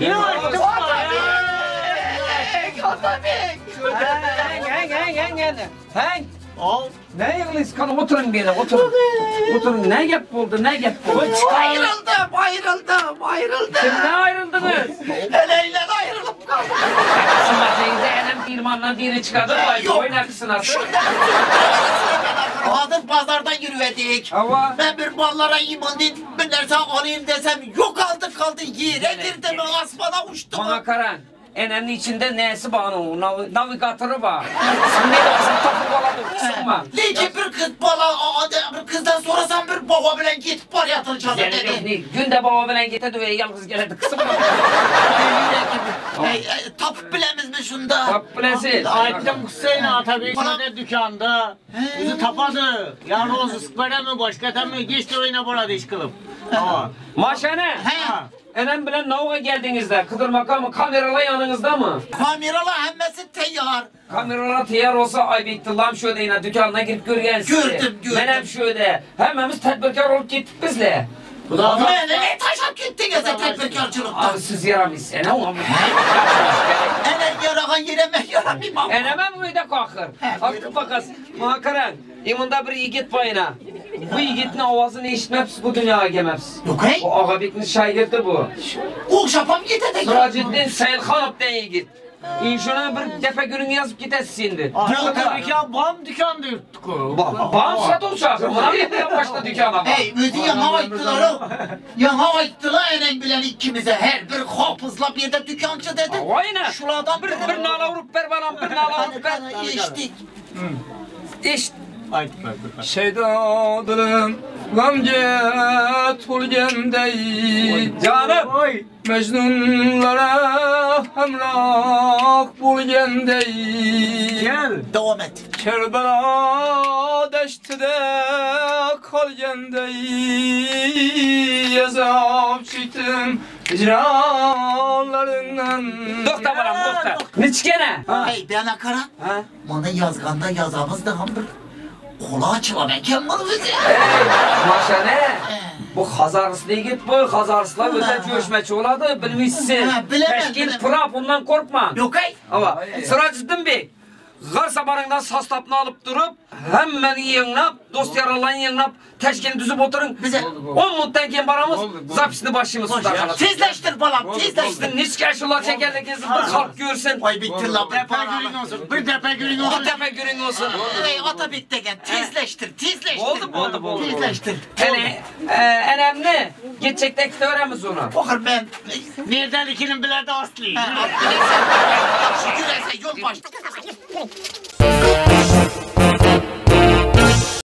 Yine açtım bana. Hang, hang, hang, hang, hang. Hang. Al. Ne yığılıyız kanım oturun bir yere oturun. Oturun ne gap oldu ne gap oldu. Ayrıldım, ayrıldım, ayrıldım. Kimden ayrıldınız? Enem dirmanla diri çıkardı. Vay oynar kısınası. Kadın pazardan yürüyedik. Hava. Ben bir mallara iman değil, bir nerede alayım desem yok aldı kaldı yere girdi mi asmana uçtu mu? Bana karan. Enemin içinde nesi bağlı? Nav navigatörü var. Sen ne dersin topu baladı kısınma. Leki bir kız bala, bir kızdan sorasan bir baba bile git var yatıracağız dedi. yok. Günde baba bilen gite de yalnız geledi kısınma. Tap bilemiz mi şunda? Tap bilesin. Ayttim Hüseyin Atabek'in dükkanda. Bizi tapadı. Ya Rozu sıkmada mı başka mı geçti oyuna burada iş kılıp. Ama. Maşane. He. Enem bilen navuğa geldinizde. Kıdır makamı kameralar yanınızda mı? Kameralar hemmesi teyyar. Kameralar tiyar olsa ay bitti lan şöyle yine dükkanına girip görgen sizi. Gördüm, gördüm. Menem şöyle. Hemimiz tedbirkar olup gittik bizle. Bu da. Ne ne taşıp gittiniz de. Abi siz yaramayız. Enem olmuş. Ene yarahan yereme yaramam. Eneme mi de kalkır? Aklı bakas. Makaran. İmunda bir yigit bayına. Bu yigitin avazını işitmeps bu dünyaya gelmeps. Yok hey. Bu ağabeykin şairdi bu. O şapam gitede. Suraciddin Seylhanov den yigit. İnşona bir defa gününü yazıp tabii ki ya bam dükkanda yırttık o. Bağım satı uçağı. Buna bir yapıyor başta dükkana. Hey müdür yana aittılar o. Yana aittılar enen bilen ikimize. Her bir hafızla bir de dükkancı dedi. Vay ne? Şuradan Bir, bir nala vurup ver bana, bir nala vurup ver. İşte. Ayttık ayttık. Şeydadım gamce tulgendey Canım. Mecnunlara hemrah bulgendey Gel. Devam et. Kerbela deştide kalgendey Yazap çektim hicranlarından Doktor balam doktor. Niçkene? Hey ben akara. Ha? Bana yazganda yazamız da bir kola açılan eken var bizi. Maşa ne? Bu Hazarıslı git bu Hazarısla öte göçmeçi oladı bilmişsin. Teşkil bilemem. pıra bundan korkma. Yok hey. Ama Sıraciddin Bey. Gar sabarından sastapını alıp durup hemen yığınlap, dost yaralan yığınlap teşkil düzüp oturun. Bize- 10 muttan keyin baramız zapisini başımız ya. kalat. Tezleştir balam tezleştir. İşte niçke şular çekerle gezip bir kalk görsün. Vay bitti la Depe gülün olsun. Bir depe gülün O olsun. tepe günün olsun. Hey ata bitti gen. Tezleştir tezleştir. Oldu oldu oldu. Tezleştir. Yani e, önemli. Geçecekte öğrenmez onu. Bakır ben. Nereden ikinin bilerde aslı. Ha, Şükür etse yol başta.